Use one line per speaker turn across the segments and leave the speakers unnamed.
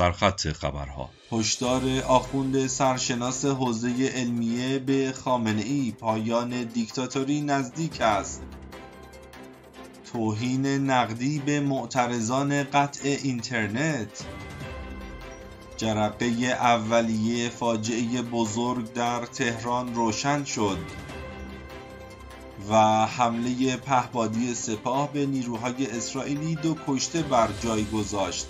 سرخط خبرها.
هشدار آخوند سرشناس حوزه علمیه به خامنه ای پایان دیکتاتوری نزدیک است. توهین نقدی به معترضان قطع اینترنت. جرقه اولیه فاجعه بزرگ در تهران روشن شد. و حمله پهبادی سپاه به نیروهای اسرائیلی دو کشته بر جای گذاشت.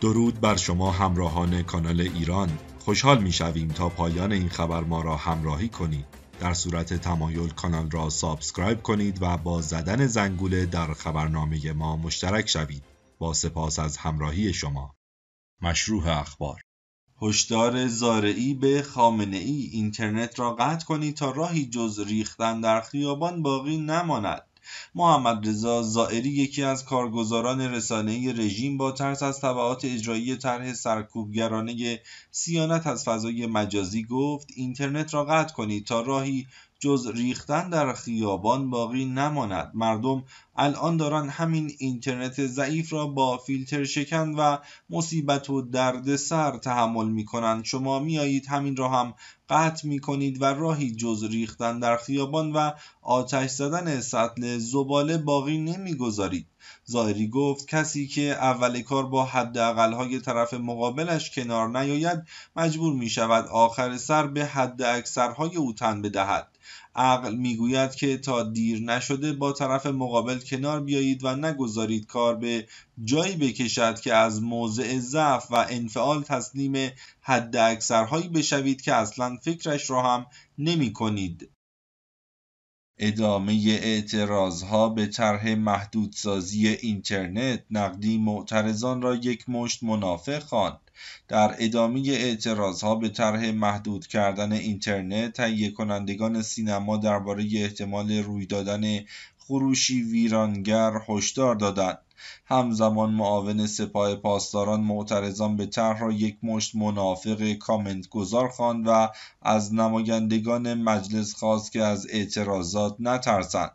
درود بر شما همراهان کانال ایران. خوشحال می شویم تا پایان این خبر ما را همراهی کنید. در صورت تمایل کانال را subscribe کنید و با زدن زنگوله در خبرنامه ما مشترک شوید. با سپاس از همراهی شما. مشروح اخبار.
هشدار زائری به خامنه ای اینترنت را قطع کنید تا راهی جز ریختن در خیابان باقی نماند. محمد رضا زائری یکی از کارگزاران رسانه‌ای رژیم با ترس از تبعات اجرایی طرح سرکوبگرانه سیانت از فضای مجازی گفت اینترنت را قطع کنید تا راهی جز ریختن در خیابان باقی نماند. مردم الان دارن همین اینترنت ضعیف را با فیلتر شکن و مصیبت و درد سر تحمل می‌کنند شما میایید همین را هم قطع می‌کنید و راهی جز ریختن در خیابان و آتش زدن سطل زباله باقی نمی‌گذارید. زائری گفت کسی که اول کار با های طرف مقابلش کنار نیاید مجبور می شود آخر سر به حد اکثرهای او تن بدهد. عقل می‌گوید که تا دیر نشده با طرف مقابل کنار بیایید و نگذارید کار به جایی بکشد که از موضع ضعف و انفعال تسلیم حد اکثرهایی بشوید که اصلا فکرش را هم نمی کنید. ادامه اعتراضها به طرح محدودسازی اینترنت نقدی معترضان را یک مشت منافق خواند در ادامه اعتراضها به طرح محدود کردن اینترنت تهیه کنندگان سینما درباره احتمال روی دادن خروشی ویرانگر هشدار دادند. همزمان معاون سپاه پاسداران معترضان به طرح را یک مشت منافق کامنت گذار خواند و از نمایندگان مجلس خواست که از اعتراضات نترسند.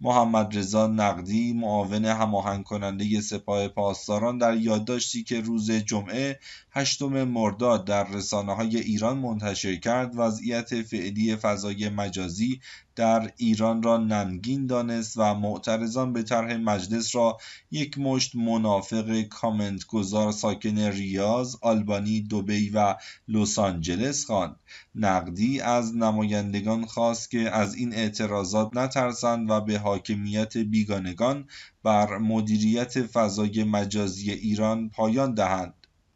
محمد رضا نقدی معاون هماهنگ کننده سپاه پاسداران در یادداشتی که روز جمعه هشتم مرداد در رسانه های ایران منتشر کرد وضعیت فعلی فضای مجازی در ایران را ننگین دانست و معترضان به طرح مجلس را یک مشت منافق کامنت گذار ساکن ریاض، آلبانی، دوبی و لس آنجلس خواند. نقدی از نمایندگان خواست که از این اعتراضات نترسند و به حاکمیت بیگانگان بر مدیریت فضای مجازی ایران پایان دهند.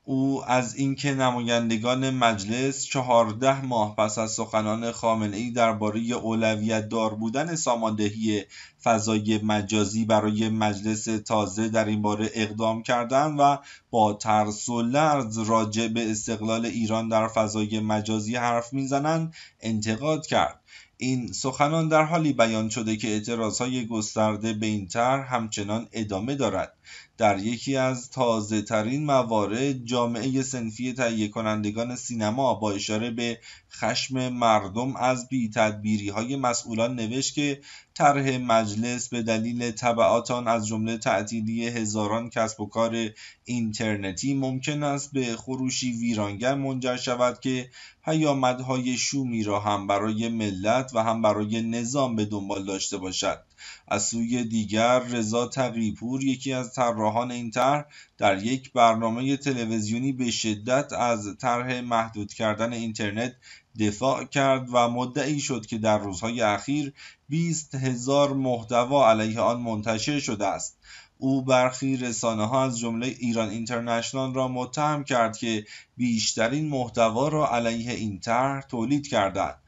او از اینکه نمایندگان مجلس چهارده ماه پس از سخنان خامنه ای درباره اولویت دار بودن ساماندهی فضای مجازی برای مجلس تازه در این باره اقدام کردند و با ترس و لرز راجع به استقلال ایران در فضای مجازی حرف می‌زنند انتقاد کرد. این سخنان در حالی بیان شده که اعتراضهای گسترده به این طرح همچنان ادامه دارد. در یکی از تازه ترین موارد جامعه سنفی تهیه کنندگان سینما با اشاره به خشم مردم از بی های مسئولان نوشت که طرح مجلس به دلیل طبعات آن از جمله تعطیلی هزاران کسب و کار اینترنتی ممکن است به خروشی ویرانگر منجر شود که پیامدهای شومی را هم برای ملت و هم برای نظام به دنبال داشته باشد. از سوی دیگر رضا تقیپور یکی از طراحان این طرح در یک برنامه تلویزیونی به شدت از طرح محدود کردن اینترنت دفاع کرد و مدعی شد که در روزهای اخیر 20 هزار محتوا علیه آن منتشر شده است. او برخی رسانه ها از جمله ایران اینترنشنال را متهم کرد که بیشترین محتوا را علیه این طرح تولید کردند.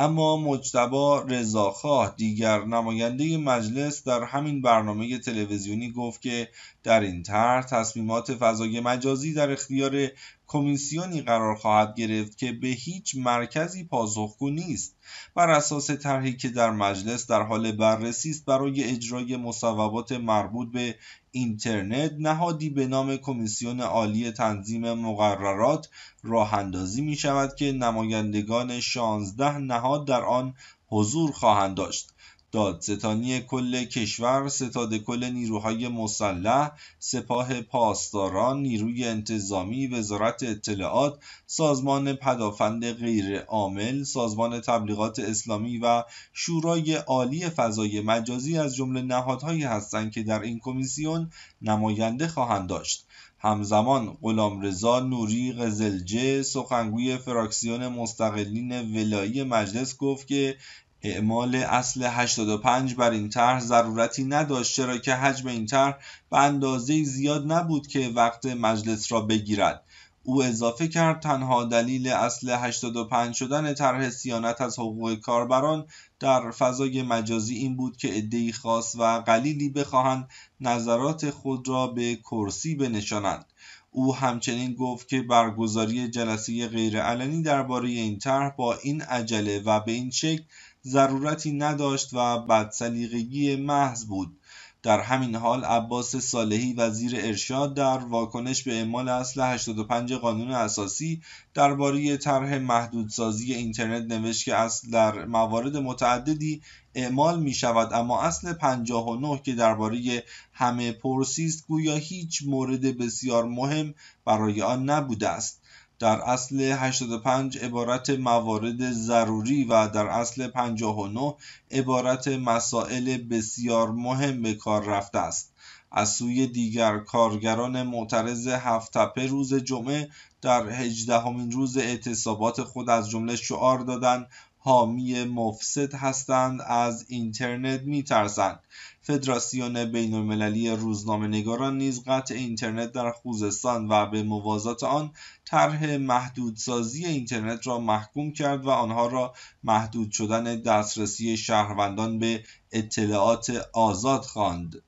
اما مجتبا رضاخواه دیگر نماینده مجلس در همین برنامه تلویزیونی گفت که در این طرح تصمیمات فضای مجازی در اختیار کمیسیونی قرار خواهد گرفت که به هیچ مرکزی پاسخگو نیست. بر اساس طرحی که در مجلس در حال بررسی است برای اجرای مصوبات مربوط به اینترنت نهادی به نام کمیسیون عالی تنظیم مقررات راه اندازی می شود که نمایندگان 16 نهاد در آن حضور خواهند داشت. دادستانی کل کشور، ستاد کل نیروهای مسلح، سپاه پاسداران، نیروی انتظامی، وزارت اطلاعات، سازمان پدافند غیرعامل، سازمان تبلیغات اسلامی و شورای عالی فضای مجازی از جمله نهادهایی هستند که در این کمیسیون نماینده خواهند داشت. همزمان غلامرضا نوری قزلجه سخنگوی فراکسیون مستقلین ولایی مجلس گفت که اعمال اصل 85 بر این طرح ضرورتی نداشت چرا که حجم این طرح به اندازه زیاد نبود که وقت مجلس را بگیرد. او اضافه کرد تنها دلیل اصل 85 شدن طرح سیانت از حقوق کاربران در فضای مجازی این بود که عدهای خاص و قلیلی بخواهند نظرات خود را به کرسی بنشانند. او همچنین گفت که برگزاری جلسه غیرعلنی درباره این طرح با این عجله و به این شکل ضرورتی نداشت و بدسلیقگی محض بود. در همین حال عباس صالحی وزیر ارشاد در واکنش به اعمال اصل 85 قانون اساسی درباره طرح محدودسازی اینترنت نوشت که اصل در موارد متعددی اعمال می شود اما اصل 59 که درباره همه پرسیست گویا هیچ مورد بسیار مهم برای آن نبوده است. در اصل 85 عبارت موارد ضروری و در اصل 59 عبارت مسائل بسیار مهم به کار رفته است. از سوی دیگر کارگران معترض هفتپه روز جمعه در هجدهمین روز اعتصابات خود از جمله شعار دادند حامی مفسد هستند از اینترنت میترسند فدراسیون بین المللی روزنامه نگاران نیز قطع اینترنت در خوزستان و به موازات آن طرح محدودسازی اینترنت را محکوم کرد و آنها را محدود شدن دسترسی شهروندان به اطلاعات آزاد خواند.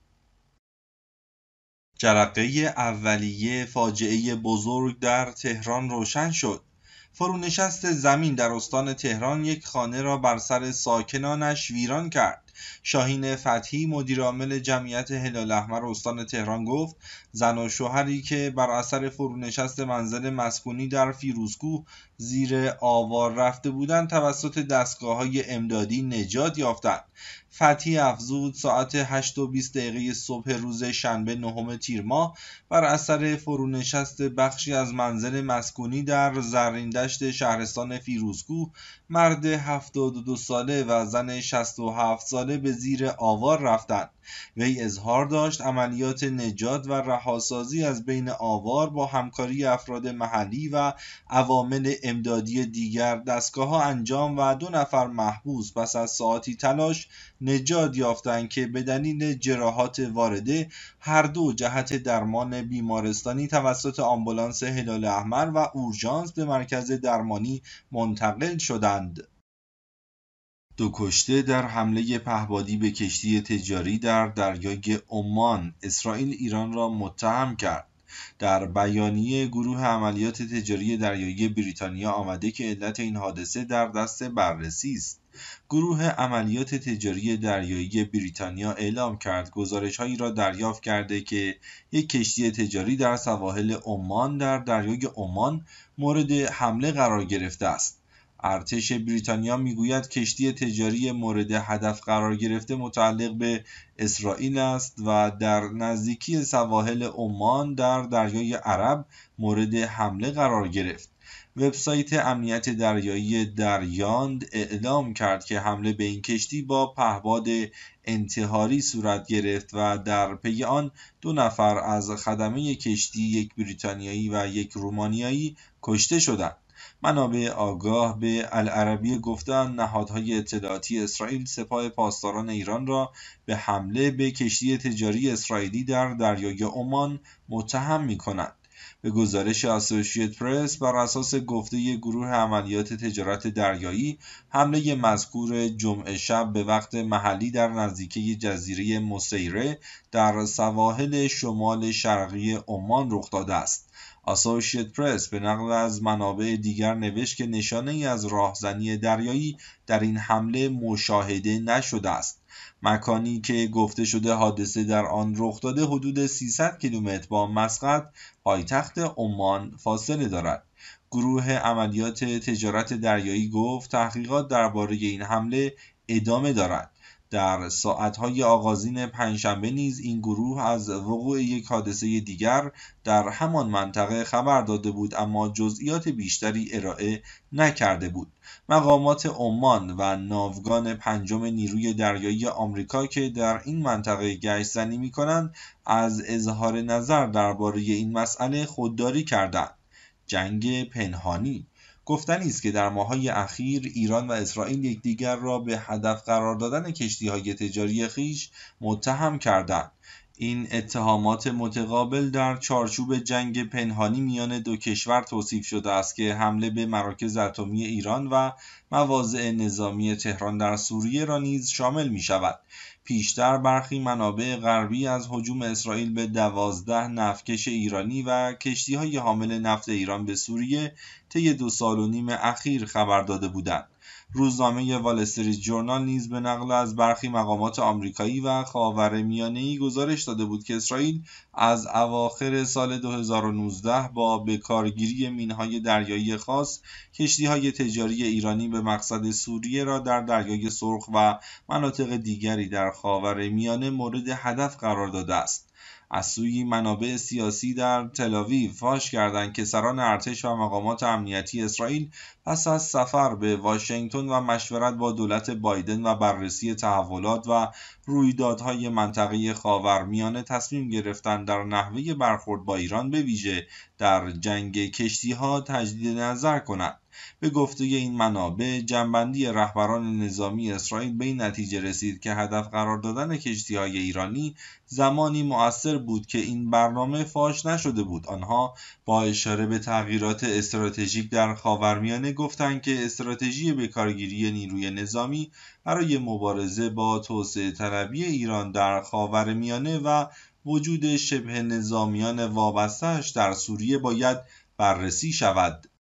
جرقه اولیه فاجعه بزرگ در تهران روشن شد. فرونشست زمین در استان تهران یک خانه را بر سر ساکنانش ویران کرد. شاهین فتحی مدیرعامل جمعیت هلال احمر استان تهران گفت زن و شوهری که بر اثر فرونشست منزل مسکونی در فیروزکوه زیر آوار رفته بودند توسط دستگاه های امدادی نجات یافتند. فتحی افزود ساعت 8 و 20 دقیقه صبح روز شنبه نهم تیر ماه بر اثر فرونشست بخشی از منزل مسکونی در زرین شهرستان فیروزکوه مرد 72 ساله و زن 67 ساله به زیر آوار رفتند. وی اظهار داشت عملیات نجات و رهاسازی از بین آوار با همکاری افراد محلی و عوامل امدادی دیگر دستگاه انجام و دو نفر محبوس پس از ساعتی تلاش نجات یافتند که به دلیل جراحات وارده هر دو جهت درمان بیمارستانی توسط آمبولانس هلال احمر و اورژانس به مرکز درمانی منتقل شدند. دو کشته در حمله پهبادی به کشتی تجاری در دریای عمان اسرائیل ایران را متهم کرد. در بیانیه گروه عملیات تجاری دریایی بریتانیا آمده که علت این حادثه در دست بررسی است. گروه عملیات تجاری دریایی بریتانیا اعلام کرد هایی را دریافت کرده که یک کشتی تجاری در سواحل عمان در دریای عمان مورد حمله قرار گرفته است. ارتش بریتانیا می‌گوید کشتی تجاری مورد هدف قرار گرفته متعلق به اسرائیل است و در نزدیکی سواحل عمان در دریای عرب مورد حمله قرار گرفت. وبسایت امنیت دریایی دریاند اعلام کرد که حمله به این کشتی با پهباد انتحاری صورت گرفت و در پی آن دو نفر از خدمه کشتی یک بریتانیایی و یک رومانیایی کشته شدند. منابع آگاه به العربی گفتند نهادهای اطلاعاتی اسرائیل سپاه پاسداران ایران را به حمله به کشتی تجاری اسرائیلی در دریای عمان متهم می کنند. به گزارش اسوسییت پرس بر اساس گفته گروه عملیات تجارت دریایی حمله مذکور جمعه شب به وقت محلی در نزدیکی جزیره مسیره در سواحل شمال شرقی عمان رخ داده است آسوشیت پرس به نقل از منابع دیگر نوشت که نشانه ای از راهزنی دریایی در این حمله مشاهده نشده است. مکانی که گفته شده حادثه در آن رخ داده حدود 300 کیلومتر با مسقط پایتخت عمان فاصله دارد. گروه عملیات تجارت دریایی گفت تحقیقات درباره این حمله ادامه دارد. در ساعتهای آغازین پنجشنبه نیز این گروه از وقوع یک حادثه دیگر در همان منطقه خبر داده بود اما جزئیات بیشتری ارائه نکرده بود. مقامات عمان و ناوگان پنجم نیروی دریایی آمریکا که در این منطقه گشت زنی می کنند از اظهار نظر درباره این مسئله خودداری کردند. جنگ پنهانی گفتنی است که در ماه‌های اخیر ایران و اسرائیل یکدیگر را به هدف قرار دادن کشتی‌های تجاری خویش متهم کردند. این اتهامات متقابل در چارچوب جنگ پنهانی میان دو کشور توصیف شده است که حمله به مراکز اتمی ایران و مواضع نظامی تهران در سوریه را نیز شامل می شود. پیشتر برخی منابع غربی از هجوم اسرائیل به دوازده نفتکش ایرانی و کشتیهای حامل نفت ایران به سوریه طی دو سال و نیم اخیر خبر داده بودند. روزنامه وال استریت جورنال نیز به نقل از برخی مقامات آمریکایی و خاورمیانه‌ای گزارش داده بود که اسرائیل از اواخر سال 2019 با بکارگیری مینهای دریایی خاص کشتیهای تجاری ایرانی به مقصد سوریه را در دریای سرخ و مناطق دیگری در خاورمیانه مورد هدف قرار داده است. از سوی منابع سیاسی در تلاویو فاش کردند که سران ارتش و مقامات امنیتی اسرائیل پس از سفر به واشنگتن و مشورت با دولت بایدن و بررسی تحولات و رویدادهای منطقه خاورمیانه تصمیم گرفتند در نحوه برخورد با ایران به ویژه در جنگ کشتیها تجدید نظر کنند. به گفته این منابع جنبندی رهبران نظامی اسرائیل به این نتیجه رسید که هدف قرار دادن کشتی های ایرانی زمانی مؤثر بود که این برنامه فاش نشده بود. آنها با اشاره به تغییرات استراتژیک در خاورمیانه گفتند که استراتژی به کارگیری نیروی نظامی برای مبارزه با توسعه طلبی ایران در خاورمیانه و وجود شبه نظامیان وابستهش در سوریه باید بررسی شود.